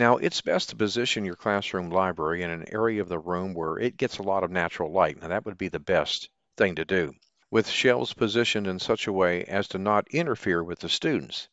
Now, it's best to position your classroom library in an area of the room where it gets a lot of natural light. Now, that would be the best thing to do, with shelves positioned in such a way as to not interfere with the students.